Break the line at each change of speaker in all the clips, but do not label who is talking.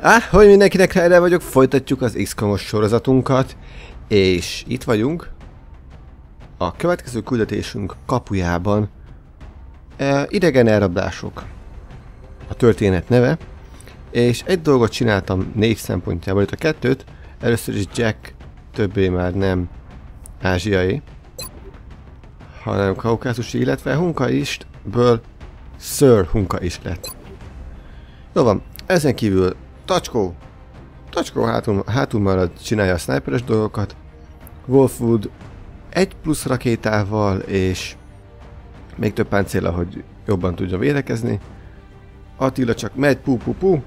Á, hogy mindenkinek erre vagyok, folytatjuk az XCOM-os sorozatunkat, és itt vagyunk a következő küldetésünk kapujában. E, idegen elrablások a történet neve, és egy dolgot csináltam név szempontjából, itt a kettőt, először is Jack többé már nem ázsiai, hanem kaukázusi, illetve Hunka istből Sir Hunka is lett. Jó van, ezen kívül Tacskó. Tacskó hátul, hátul marad, csinálja a sniperes dolgokat. Wolfwood egy plusz rakétával, és még több páncéla, hogy jobban tudja védekezni. Attila csak megy pu pu pu,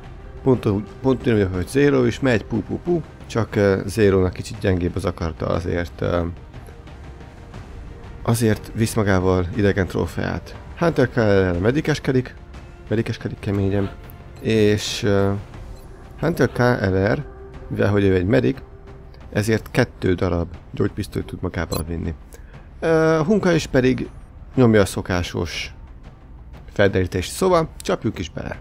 pont, pont úgy, hogy Zero is megy pu pu pu, csak uh, Zero-nak kicsit gyengébb az akarta, azért uh, azért visz magával idegen trófeát. Hunter kell medikeskedik, medikeskedik keményen, és uh, Hunter KLR, mivel hogy ő egy medic, ezért kettő darab gyógypisztolyt tud magával vinni. Uh, Hunka is pedig nyomja a szokásos felderítést, szóval csapjuk is bele.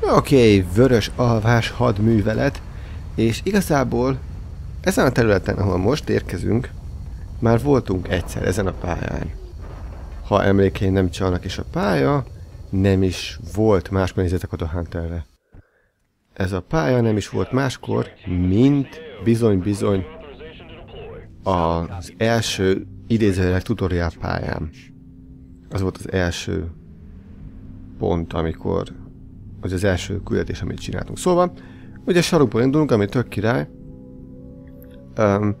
Oké, okay, vörös alvás hadművelet, és igazából ezen a területen, ahol most érkezünk, már voltunk egyszer ezen a pályán. Ha emlékeim nem csalnak is a pálya, nem is volt máskor nézzetek a Hunterre. Ez a pálya nem is volt máskor, mint bizony-bizony az első idézőleg tutorial pályám. Az volt az első pont, amikor, az az első küldetés, amit csináltunk. Szóval, ugye sarokból indulunk, ami tök király. Um,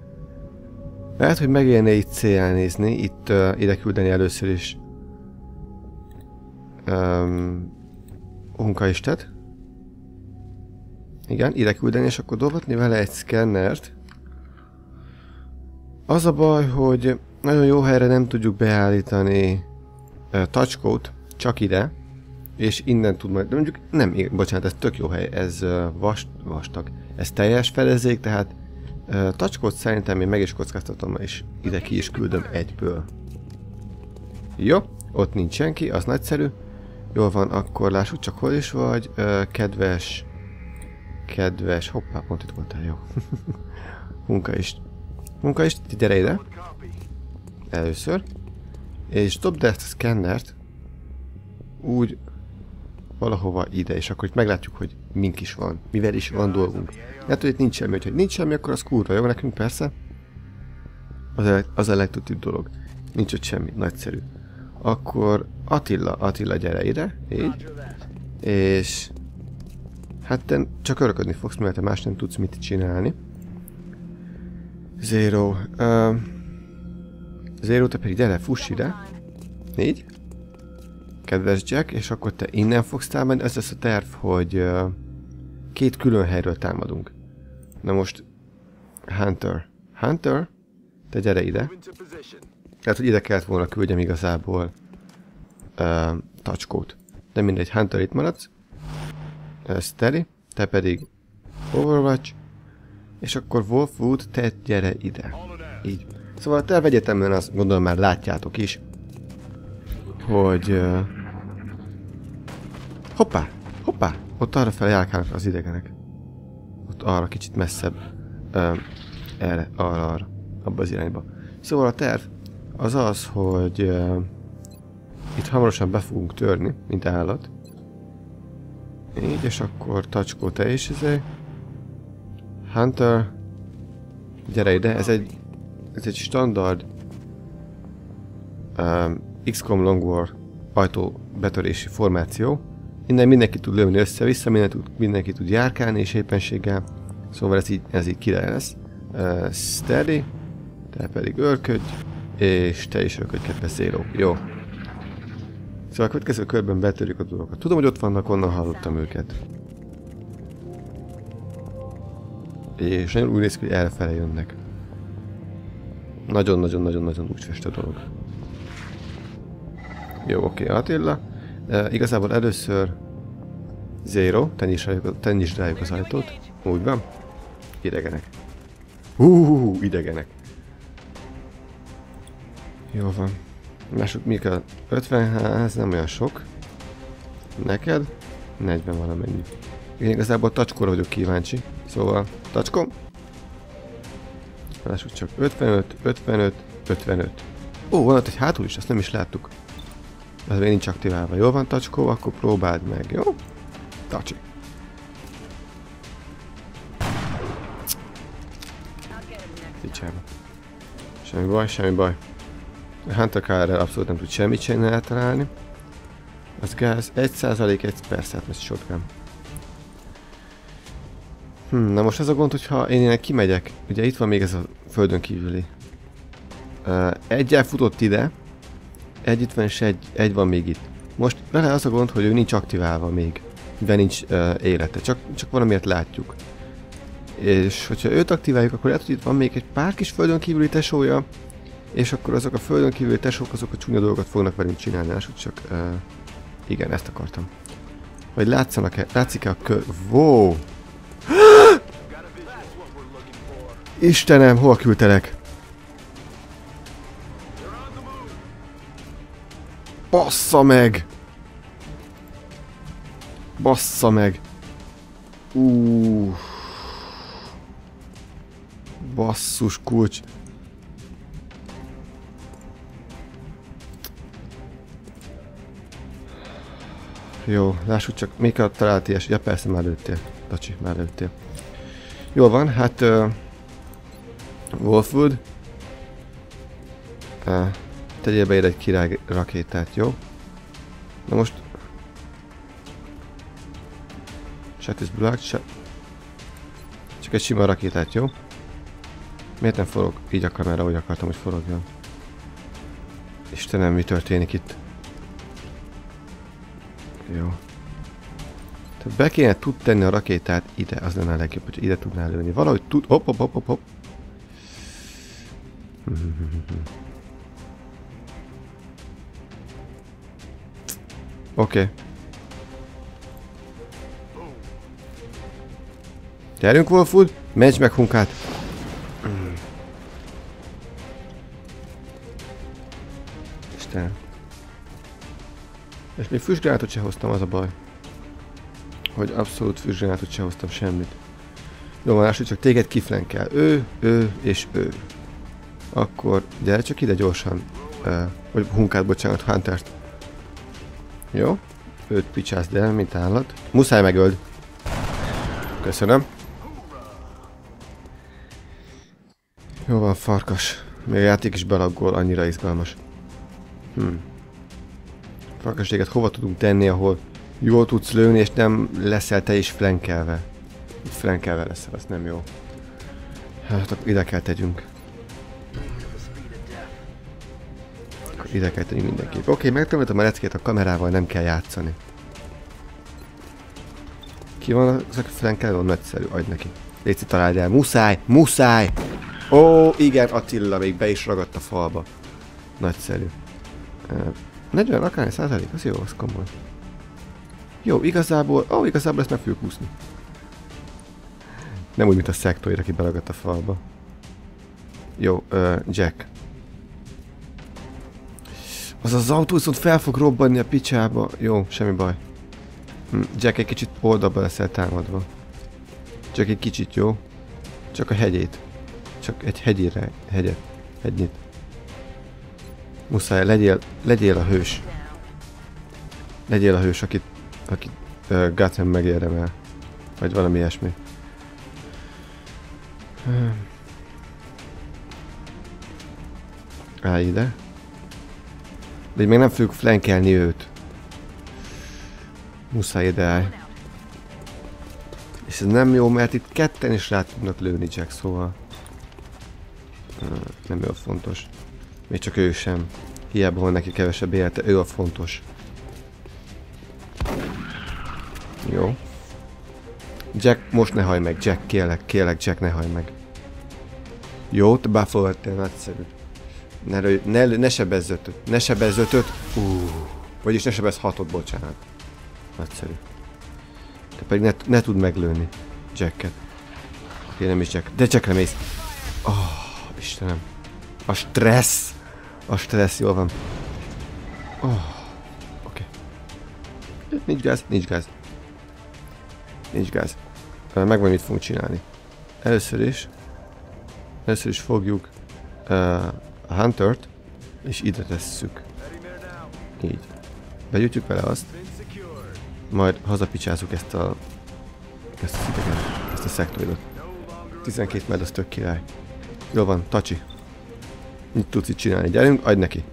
lehet, hogy megélne itt cél nézni, itt uh, ide küldeni először is um. Igen, ide küldeni, és akkor dobhatni vele egy szkennert. Az a baj, hogy nagyon jó helyre nem tudjuk beállítani uh, touchcode, csak ide, és innen tud majd, mondjuk nem, bocsánat, ez tök jó hely, ez uh, vast, vastag, ez teljes fedezék, tehát Tacskót szerintem én meg is kockáztatom, és ide ki is küldöm egyből. Jó, ott nincs senki, az nagyszerű. Jól van, akkor lássuk csak hol is vagy. Kedves... Kedves... Hoppá, pont itt voltál, jó. Munka is. Munka is, gyere ide. Először. És dobd ezt a szkennert úgy valahova ide, és akkor itt meglátjuk, hogy mink is van, mivel is van dolgunk. Hát, hogy itt nincs semmi, hogy nincs semmi, akkor az kurva jó nekünk, persze. Az a, az a legtutibb dolog. Nincs ott semmi, nagyszerű. Akkor Attila, Attila gyere ide, így. És... Hát te csak öröködni fogsz, mert te más nem tudsz mit csinálni. Zero. Uh, Zero, te pedig gyere, fuss ide. Így. Kedves Jack, és akkor te innen fogsz támadni. Ez lesz a terv, hogy két külön helyről támadunk. Na most, Hunter. Hunter? Te gyere ide. Tehát, hogy ide kellett volna küldjem igazából uh, tacskót. De mindegy, Hunter itt maradsz. Uh, Steady. Te pedig Overwatch. És akkor Wolfwood, te gyere ide. Így. Szóval a terv egyetemben azt gondolom már látjátok is, hogy... Uh, hoppá! Hoppá! Ott arra fel járkálnak az idegenek ott arra kicsit messzebb, ö, erre, arra, arra, abba az irányba. Szóval a terv az az, hogy ö, itt hamarosan be fogunk törni, mint állat. Így, és akkor tacskó te is, izé. Hunter, gyere ide, ez egy, ez egy standard um, XCOM Long War ajtó betörési formáció. Innen mindenki tud lőni össze-vissza, mindenki tud, mindenki tud járkálni és éppenséggel. Szóval ez így, ez így király lesz. Uh, steady, te pedig örködj, és te is örködj, Zero. Jó. Szóval a következő körben betörjük a dolgokat. Tudom, hogy ott vannak, onnan hallottam őket. És nagyon úgy néz ki, hogy elfele jönnek. Nagyon-nagyon-nagyon-nagyon úgy fest a dolog. Jó, oké, okay, Attila. Uh, igazából először Zero, te nyisd rájuk az ajtót. Úgy van. Idegenek. Hú, idegenek. Jó van. Mások mi kell? 50, ez nem olyan sok. Neked? 40 valamennyi. Én igazából tacskóra vagyok kíváncsi. Szóval, tacskó? Lássuk csak 55, 55, 55. Ó, van ott egy hátul is, azt nem is láttuk. Ez még nincs aktiválva. Jól van, tacskó, akkor próbáld meg, jó? Tacsi. Picsába. Semmi baj, semmi baj. A Hunter Kyle abszolút nem tud semmit sem eltalálni. Az gáz, 1% egy persze, hát ez shotgun. Hm, na most az a gond, hogyha én innen kimegyek, ugye itt van még ez a földön kívüli. Uh, egy elfutott ide, egy itt van és egy, egy van még itt. Most vele az a gond, hogy ő nincs aktiválva még, mivel nincs uh, élete, csak, csak valamiért látjuk. És hogyha őt aktiváljuk, akkor lehet, hogy itt van még egy pár kis földön kívüli tesója, és akkor azok a földön kívüli tesók azok a csúnya dolgokat fognak velünk csinálni, és csak uh, igen, ezt akartam. Vagy látszanak-e, látszik-e a kör... Wow! Istenem, hol küldtelek? Bassza meg! Bassza meg! Uh. Basszus kulcs. Jó, lássuk csak, még a talált ilyes. Ja persze, már lőttél. Tacsi, már lőttél. Jó van, hát... Uh, Wolfwood. Uh, tegyél be ide egy király rakétát, jó? Na most... Chat is black, chat... Csak egy sima rakétát, jó? Miért nem forog így a kamera, ahogy akartam, hogy forogjon? Istenem, mi történik itt? Jó. Tehát be kéne tud tenni a rakétát ide, az lenne a legjobb, hogy ide tudnál lőni. Valahogy tud... Hopp, hopp, hopp, hopp, hopp. Oké. Okay. Gyerünk, Wolfwood! Menj meg hunkát! Isten. És még füstgránátot se hoztam, az a baj. Hogy abszolút füstgránátot se hoztam semmit. Jó, van, csak téged kiflenkel. Ő, ő és ő. Akkor gyere csak ide gyorsan. Uh, vagy hunkát, bocsánat, Huntert. Jó? Őt picsázd el, mint állat. Muszáj megöld. Köszönöm. Jó van, farkas. Még a játék is belaggol, annyira izgalmas. Hm. Farkas, téged hova tudunk tenni, ahol jól tudsz lőni, és nem leszel te is flankelve. Flankelve leszel, az nem jó. Hát akkor ide kell tegyünk. Akkor ide kell tenni mindenképp. Oké, okay, megtanultam a leckét a kamerával, nem kell játszani. Ki van az a flankelve? Nagyszerű, adj neki. Léci találd el. Muszáj! Muszáj! Ó, igen, Attila még be is ragadt a falba. Nagyszerű. 40 akárny százalék, az jó, az komoly. Jó, igazából, ó, igazából ezt meg fogjuk úszni. Nem úgy, mint a szektor, aki beragadt a falba. Jó, uh, Jack. Az az autó viszont fel fog robbanni a picsába. Jó, semmi baj. Hm, Jack egy kicsit oldalba leszel támadva. Csak egy kicsit, jó? Csak a hegyét. Csak egy hegyére, hegyet. Hegynyit. Muszáj, legyél, legyél a hős. Legyél a hős, akit, akit uh, Gotham megérdemel. Vagy valami ilyesmi. Állj ide. De még nem fogjuk flankelni őt. Muszáj ide állj. És ez nem jó, mert itt ketten is rá tudnak lőni Jack, szóval... Nem jó fontos. Még csak ő sem. Hiába van neki kevesebb élete, ő a fontos. Jó. Jack, most ne hajj meg, Jack, kérlek, kérlek, Jack, ne hajj meg. Jó, te buffoltál, nagyszerű. Ne, ne, ne sebezz ötöt, ne sebezz ötöt. Uh, vagyis ne sebezz hatot, bocsánat. Nagyszerű. Te pedig ne, ne tud meglőni Jacket. Oké, nem is Jack. De Jackre mész. Oh, Istenem. A stressz. A stressz jól van. Oh, Oké. Okay. Nincs gáz, nincs gáz. Nincs gáz. Megvan, mit fogunk csinálni. Először is. Először is fogjuk uh, a Huntert, és ide tesszük. Így. Begyújtjuk vele azt. Majd hazapicsázunk ezt a... Ezt a szidegen, ezt a szektoidot. 12 med, az tök király. Jó van, Tacsi. Mit tudsz itt csinálni? Gyerünk, adj neki.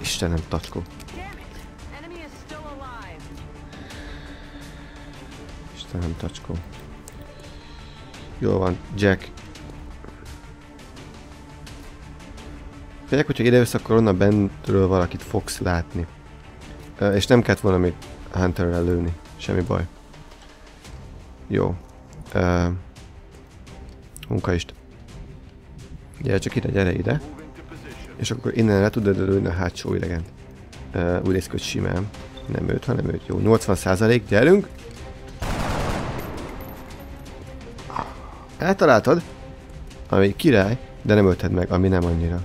Istenem, tacskó. Istenem, tacskó. Jó van, Jack. Félek, hogyha ide akkor onnan bentről valakit fogsz látni. És nem kellett volna még Hunterrel lőni. Semmi baj. Jó. Uh, munkaist. Gyere csak ide, gyere ide. És akkor innen le tudod lőni a hátsó idegent. Úgy néz ki, hogy simán. Nem őt, hanem őt. Jó, 80 százalék, gyerünk! Eltaláltad? Ami király, de nem ölted meg, ami nem annyira.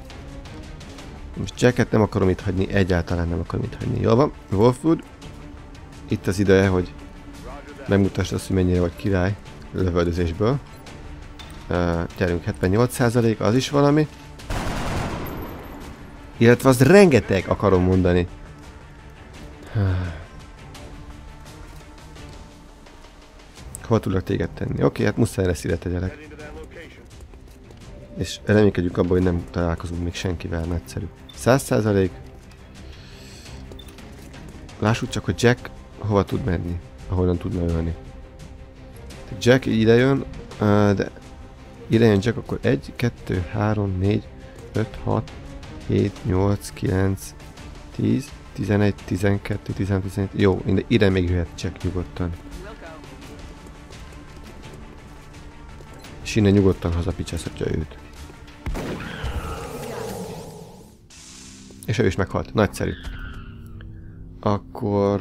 Most Jacket nem akarom itt hagyni, egyáltalán nem akarom itt hagyni. Jól van, Wolfwood. Itt az ideje, hogy megmutasd azt, hogy mennyire vagy király lövöldözésből. Uh, gyerünk, 78% az is valami. Illetve az rengeteg akarom mondani. Hol tudok téged tenni? Oké, okay, hát muszáj lesz ide tegyelek. És reménykedjük abban, hogy nem találkozunk még senkivel, nagyszerű. 100%. Lássuk csak, hogy Jack hova tud menni, ahonnan tudna ölni. Jack ide jön, de ide jön Jack, akkor 1, 2, 3, 4, 5, 6, 7, 8, 9, 10, 11, 12, 13, 14, jó, ide még jöhet Jack nyugodtan. És innen nyugodtan hazapicsázhatja őt. És ő is meghalt. Nagyszerű. Akkor...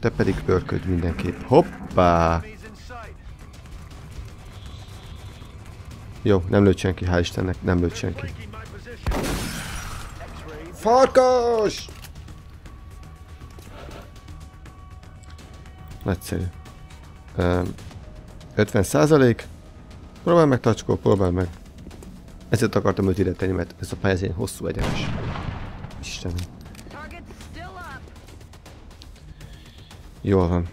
Te pedig örködj mindenképp. Hoppá! Jó, nem lőtt senki, hál' Istennek, nem lőtt senki. Farkas! Nagyszerű. 50 százalék. Próbálj meg, tacskó, próbálj meg. Ezért akartam őt ide tenni, mert ez a pályázén hosszú egyenes. Istenem. Jól van.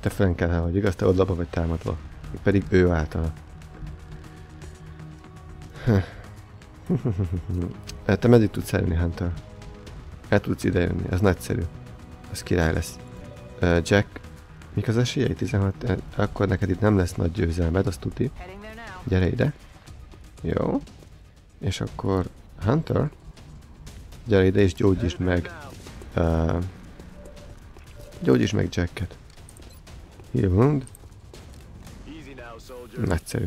Te fenn kell, hogy igaz, te oldalba vagy támadva. Pedig ő által. te meddig tudsz eljönni, Hunter? El tudsz ide jönni, ez nagyszerű. Az király lesz. Jack, mik az esélyei? 16? Akkor neked itt nem lesz nagy győzelmed, azt tuti. Gyere ide. Jó. És akkor Hunter, gyere ide és gyógyítsd meg. Uh, gyógyítsd meg Jacket. Heal Nagyszerű.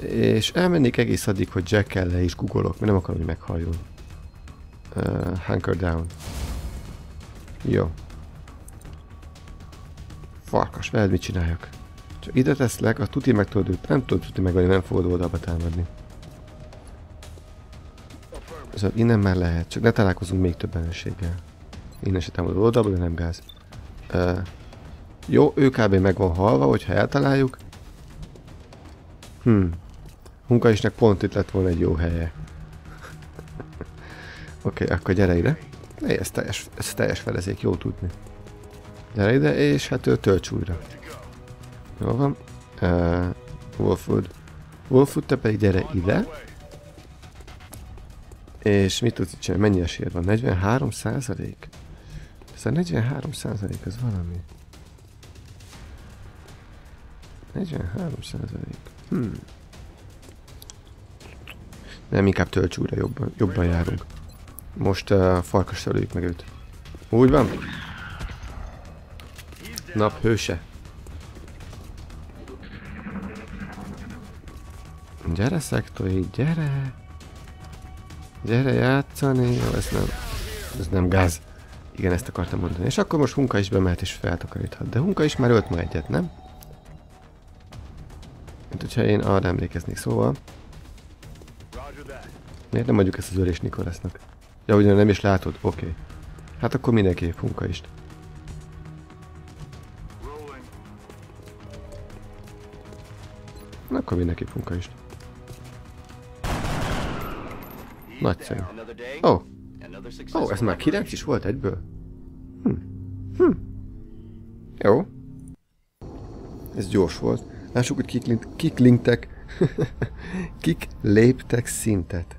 És elmennék egész addig, hogy Jack le is googolok, mert nem akarom, hogy meghalljon. Uh, hunker down. Jó. Farkas, veled mit csináljak? Csak ide teszlek, a tuti meg tudod nem tudod tuti megölni, nem fogod oldalba támadni. Szóval innen már lehet, csak ne találkozunk még több ellenséggel. Innen se támadod oldalba, de nem gáz. Uh, jó, ő kb. meg van halva, hogyha eltaláljuk. Hmm. Munkaisnek pont itt lett volna egy jó helye. Oké, okay, akkor gyere ide. É, ez teljes, ez teljes felezék, jó tudni. Gyere ide, és hát ő tölts újra. Jó van. Uh, Wolfwood. Wolfwood, te pedig gyere ide. És mit tudsz csinálni? Mennyi esélyed van? 43 százalék? Ez a 43 százalék, az valami. 43 százalék. Hmm. Nem, inkább tölts újra, jobban, jobban járunk. Most uh, farkas meg őt. Úgy van? Nap hőse. Gyere, szektori, gyere! Gyere játszani, jó, ez nem, ez nem gáz. Igen, ezt akartam mondani. És akkor most Hunka is bemehet és feltakaríthat. De Hunka is már ölt ma egyet, nem? Mint hogyha én arra emlékeznék, szóval... Miért nem adjuk ezt az ölés Nikolásnak? Ja, ugyan nem is látod? Oké. Okay. Hát akkor mindenki funka is. Na, akkor mindenki funka is. Nagyszerű. Ó. Oh. Ó, oh, ez már 9 is volt egyből? Hm. Hm. Jó. Ez gyors volt. Lássuk, hogy kik, lint, kik linktek. kik léptek szintet.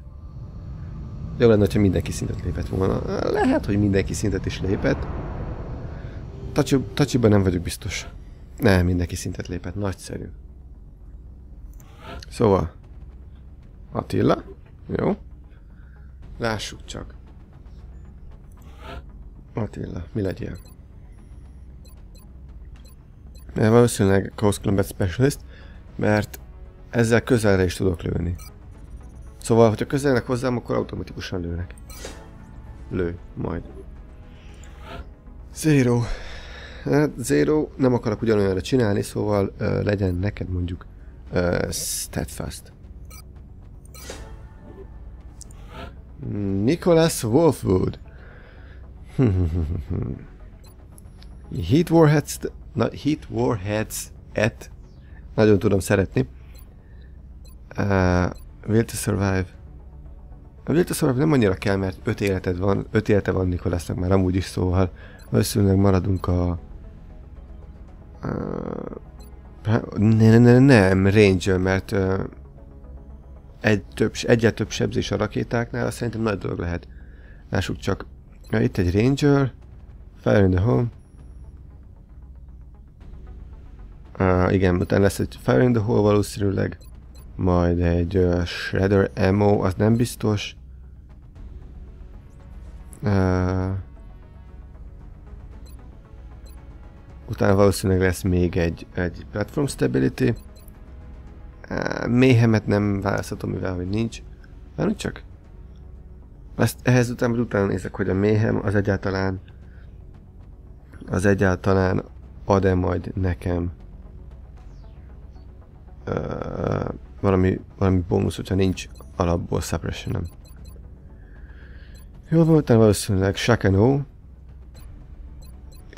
Jó lenne, ha mindenki szintet lépett volna. Lehet, hogy mindenki szintet is lépett. Tacsiban nem vagyok biztos. Nem, mindenki szintet lépett. Nagyszerű. Szóval. Attila. Jó. Lássuk csak. Attila, mi legyél? Mert valószínűleg Close Combat Specialist, mert ezzel közelre is tudok lőni. Szóval, hogyha közelnek hozzám, akkor automatikusan lőnek. Lő, majd. Zero. Hát Zero nem akarok ugyanolyanra csinálni, szóval uh, legyen neked mondjuk Steadfast. Nicholas Wolfwood. Heat Warheads... Na, Heat Warheads et nagyon tudom szeretni. Uh, Will to Survive. A Will to Survive nem annyira kell, mert öt életed van, öt élete van Nikolásznak már amúgy is, szóval valószínűleg maradunk a... Uh, ne, ne, nem, Ranger, mert uh, egy több, egyet több sebzés a rakétáknál, azt szerintem nagy dolog lehet. Lássuk csak. Ja, itt egy Ranger. Fire in the Home. Uh, igen, utána lesz egy Fire in the Hole valószínűleg. Majd egy uh, Shredder Ammo, az nem biztos. Uh, utána valószínűleg lesz még egy, egy Platform Stability. Méhemet nem választhatom, mivel hogy nincs. Várjunk csak. Ezt, ehhez után, utána nézek, hogy a méhem az egyáltalán az egyáltalán ad-e majd nekem uh, valami, valami bónusz, hogyha nincs alapból suppression -em. Jó volt, valószínűleg Shakano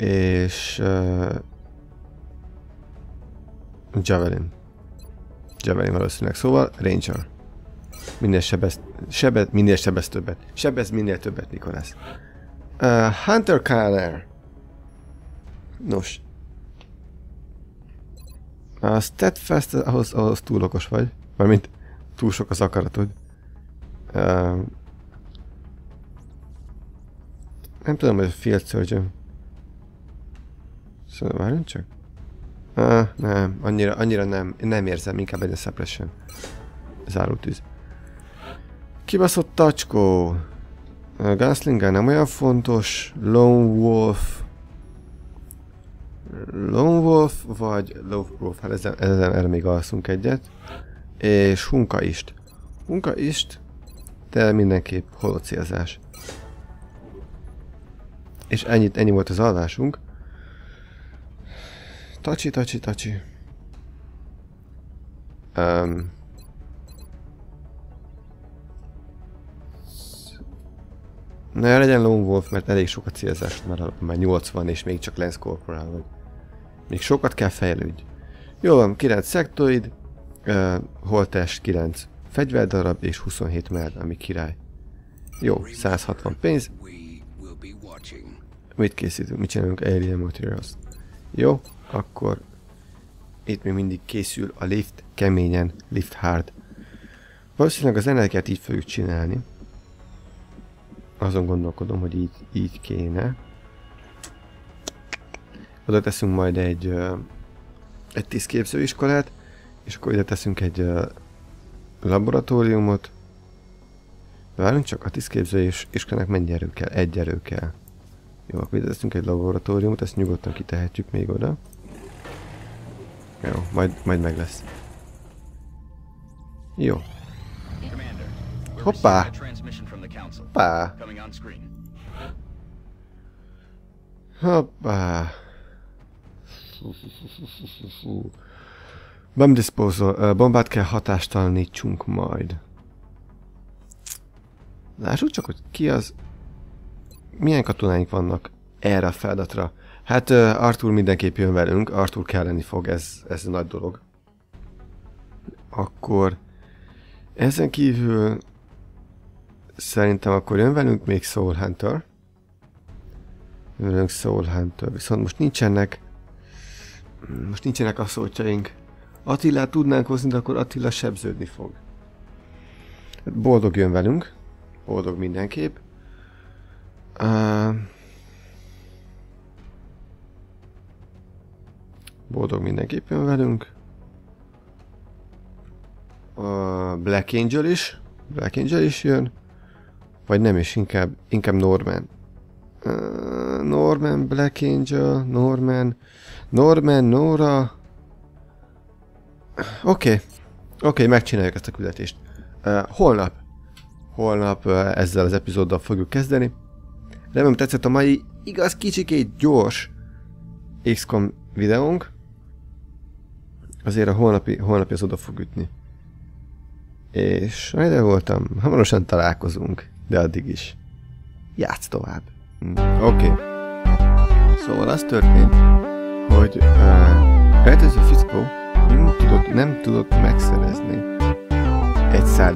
és uh, Javelin. Javelin valószínűleg, szóval Ranger. Minél sebez, sebet, minél sebez többet. Sebez minél többet, Nikolász. Uh, Hunter Kyler. Nos, a Steadfast ahhoz, ahhoz túl okos vagy. Mármint túl sok az akaratod. Uh, nem tudom, hogy a Field Surgeon. Szóval várjunk csak. Uh, nem, annyira, annyira nem, nem érzem, inkább egy a Suppression. Zárótűz. Kibaszott tacskó. Uh, Gunslinger nem olyan fontos. Lone Wolf. Lone Wolf vagy Lone Wolf, hát ezzel, ezzel erre még alszunk egyet. És Hunka ist. Hunka ist, de mindenképp holocélzás. És ennyit, ennyi volt az alvásunk. Tacsi, tacsi, tacsi. Um, Ne legyen Lone Wolf, mert elég sok a célzás, már, már 80 és még csak Lance Corporal vagy. Még sokat kell fejlődj. Jó van, 9 szektoid, uh, holtest 9 fegyverdarab és 27 merd, ami király. Jó, 160 pénz. Mit készítünk? Mit csinálunk? Alien Materials. Jó, akkor itt még mindig készül a lift keményen, lift hard. Valószínűleg az energiát így fogjuk csinálni. Azon gondolkodom, hogy így, így kéne. Oda teszünk majd egy, egy tisztképzőiskolát, és akkor ide teszünk egy laboratóriumot. De várjunk csak, a tisztképző iskolának mennyi erő kell? Egy erő kell. Jó, akkor ide teszünk egy laboratóriumot, ezt nyugodtan kitehetjük még oda. Jó, majd, majd meg lesz. Jó. Hoppá! Hoppá! Hoppá! Bomb disposal. Bombát kell hatástalanítsunk majd. Lássuk csak, hogy ki az... Milyen katonáink vannak erre a feladatra. Hát uh, Arthur mindenképp jön velünk, Arthur kelleni fog, ez, ez nagy dolog. Akkor ezen kívül szerintem akkor jön velünk még Soul Hunter. Jön velünk Soul Hunter, viszont most nincsenek most nincsenek a szótjaink. Attilát tudnánk hozni, de akkor Attila sebződni fog. Boldog jön velünk. Boldog mindenképp. Uh, boldog mindenképp jön velünk. Uh, Black Angel is. Black Angel is jön. Vagy nem is, inkább, inkább Norman. Uh, Norman, Black Angel, Norman, Norman, Nora. Oké, okay. oké, okay, megcsináljuk ezt a küldetést. Uh, holnap, holnap uh, ezzel az epizóddal fogjuk kezdeni. Remélem tetszett a mai igaz kicsikét gyors XCOM videónk. Azért a holnapi, holnapi az oda fog ütni. És ide voltam, hamarosan találkozunk, de addig is. Játsz tovább. Hm, oké. Okay. Szóval az történt, hogy uh, Rejtőző Fickó nem tudott, nem tudott megszerezni egy